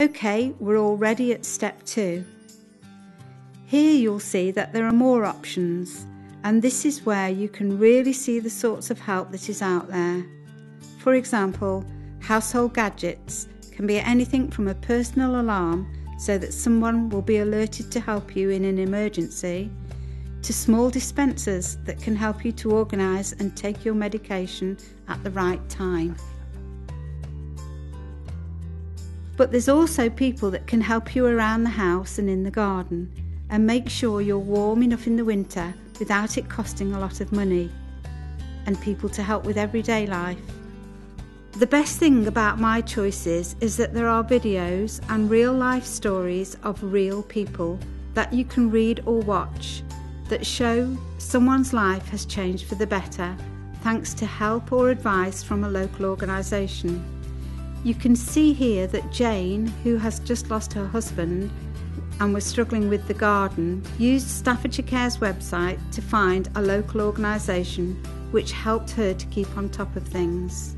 Okay, we're already at step two. Here you'll see that there are more options, and this is where you can really see the sorts of help that is out there. For example, household gadgets can be anything from a personal alarm so that someone will be alerted to help you in an emergency, to small dispensers that can help you to organise and take your medication at the right time. But there's also people that can help you around the house and in the garden and make sure you're warm enough in the winter without it costing a lot of money, and people to help with everyday life. The best thing about my choices is that there are videos and real life stories of real people that you can read or watch that show someone's life has changed for the better thanks to help or advice from a local organisation. You can see here that Jane, who has just lost her husband, and was struggling with the garden, used Staffordshire Care's website to find a local organisation which helped her to keep on top of things.